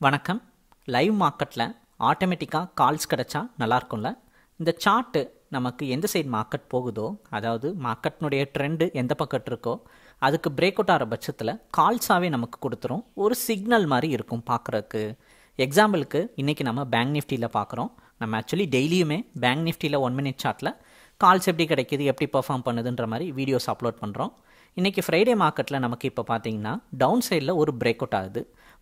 வணக்கம். லைவ் மார்க்கெட்டில் ஆட்டோமேட்டிக்காக கால்ஸ் கிடச்சா நல்லாயிருக்கும்ல? இந்த சார்ட்டு நமக்கு எந்த சைடு மார்க்கெட் போகுதோ அதாவது மார்க்கெட்னுடைய ட்ரெண்டு எந்த பக்கம் இருக்கோ அதுக்கு பிரேக் அவுட் ஆகிற பட்சத்தில் கால்ஸாகவே நமக்கு கொடுத்துரும். ஒரு சிக்னல் மாதிரி இருக்கும் பார்க்குறதுக்கு. எக்ஸாம்பிளுக்கு இன்றைக்கி நம்ம பேங்க் நிஃப்டியில் பார்க்குறோம். நம்ம ஆக்சுவலி டெய்லியுமே பேங்க் நிஃப்டியில் ஒன் மினிட் சார்ட்டில் கால்ஸ் எப்படி கிடைக்கிது எப்படி பர்ஃபார்ம் பண்ணுதுன்ற மாதிரி வீடியோஸ் அப்லோட் பண்ணுறோம் இன்றைக்கி ஃப்ரைடே மார்க்கெட்டில் நமக்கு இப்போ பார்த்தீங்கன்னா டவுன் சைடில் ஒரு பிரேக் அவுட் ஆகுது.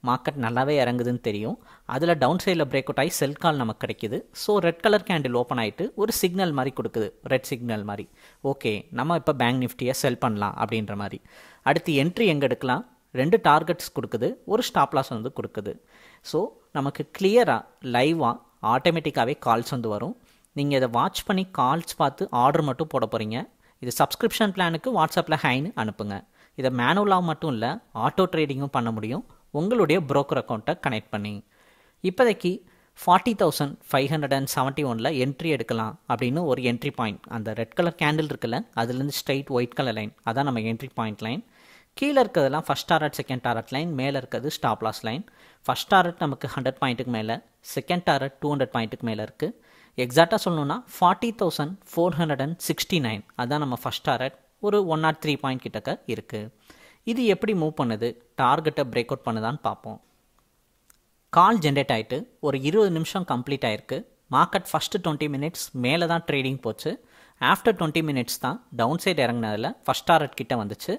மார்க்கெட் நல்லாவே இறங்குதுன்னு தெரியும். அதில் டவுன் சைடில் பிரேக் அவுட் ஆகி செல் கால் நமக்கு கிடைக்கிது. So red colour candle open ஆகிட்டு ஒரு சிக்னல் மாதிரி கொடுக்குது. ரெட் சிக்னல் மாதிரி. ஓகே நம்ம இப்போ பேங்க் நிஃப்டியை செல் பண்ணலாம் அப்படின்ற மாதிரி. அடுத்து என்ட்ரி எங்கே எடுக்கலாம்? ரெண்டு டார்கெட்ஸ் கொடுக்குது. ஒரு ஸ்டாப் லாஸ் வந்து கொடுக்குது. ஸோ நமக்கு கிளியராக லைவாக ஆட்டோமேட்டிக்காகவே கால்ஸ் வந்து வரும். நீங்கள் இதை வாட்ச் பண்ணி கால்ஸ் பார்த்து ஆர்டர் மட்டும் போட போகிறீங்க இது சப்ஸ்கிரிப்ஷன் பிளானுக்கு வாட்ஸ்அப்பில் ஹைன்னு அனுப்புங்க. இதை மேனுவலாக மட்டும் இல்லை ஆட்டோ ட்ரேடிங்கும் பண்ண முடியும். உங்களுடைய ப்ரோக்கர் அக்கௌண்ட்டை கனெக்ட் பண்ணி. இப்போதைக்கு forty thousand five hundred and seventy ஒனில் என்ட்ரி எடுக்கலாம் அப்படின்னு ஒரு என்ட்ரி பாயிண்ட் அந்த ரெட் கலர் கேண்டில் இருக்குல்ல அதுலேருந்து ஸ்ட்ரைட் ஒயிட் கலர் லைன் அதான் நம்ம என்ட்ரி பாயிண்ட் லைன் கீழே இருக்கிறதெல்லாம் first target second target line மேலே இருக்கிறது stop loss line first target நமக்கு ஹண்ட்ரட் பாயிண்ட்டுக்கு மேலே செகண்ட் டாரட் டூ ஹண்ட்ரட் பாயிண்ட்டுக்கு மேலே இருக்குது எக்ஸாக்டாக சொல்லணும்னா forty thousand four hundred and sixty nine அதான் நம்ம ஃபஸ்ட் டாரட் ஒரு ஒன் நாட் த்ரீ பாயிண்ட் கிட்டக்க இருக்குது இது எப்படி மூவ் பண்ணுது? டார்கெட்டை பிரேக் அவுட் பண்ணுதான்னு பார்ப்போம். கால் ஜென்ரேட் ஆகிட்டு ஒரு இருபது நிமிஷம் கம்ப்ளீட் ஆகிருக்கு மார்க்கெட் ஃபஸ்ட்டு டுவெண்ட்டி மினிட்ஸ் மேலே தான் ட்ரேடிங் போச்சு. ஆஃப்டர் டுவெண்ட்டி மினிட்ஸ் தான் டவுன் சைடு இறங்கினதில் ஃபஸ்ட் டாரட் கிட்டே வந்துச்சு.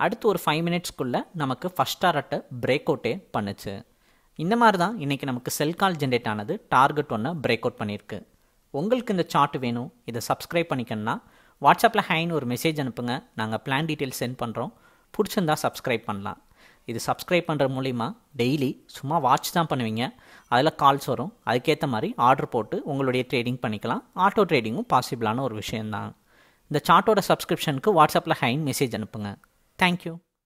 அடுத்து ஒரு ஃபைவ் மினிட்ஸ்க்குள்ளே நமக்கு ஃபஸ்ட் டாரட்டை பிரேக் அவுட்டே பண்ணுச்சு. இந்த மாதிரி தான் இன்றைக்கி நமக்கு செல் கால் ஜென்ரேட் ஆனது. டார்கெட் ஒன்று பிரேக் அவுட் பண்ணியிருக்கு. உங்களுக்கு இந்த சார்ட் வேணும் இதை சப்ஸ்கிரைப் பண்ணிக்கணும்னா வாட்ஸ்அப்பில் ஹைன்னு ஒரு மெசேஜ் அனுப்புங்க. நாங்கள் பிளான் டீட்டெயில்ஸ் சென்ட் பண்ணுறோம் பிடிச்சிருந்தா சப்ஸ்கிரைப் பண்ணலாம். இது சப்ஸ்கிரைப் பண்ணுற மூலிமா டெய்லி சும்மா வாட்ச் தான் பண்ணுவீங்க. அதில் கால்ஸ் வரும். அதுக்கேற்ற மாதிரி ஆர்டர் போட்டு உங்களுடைய ட்ரேடிங் பண்ணிக்கலாம். ஆட்டோ ட்ரேடிங்கும் பாசிபிளான ஒரு விஷயந்தான் இந்த சார்ட்டோட சப்ஸ்கிரிப்ஷனுக்கு வாட்ஸ்அப்பில் ஹைன் மெசேஜ் அனுப்புங்க. தேங்க்யூ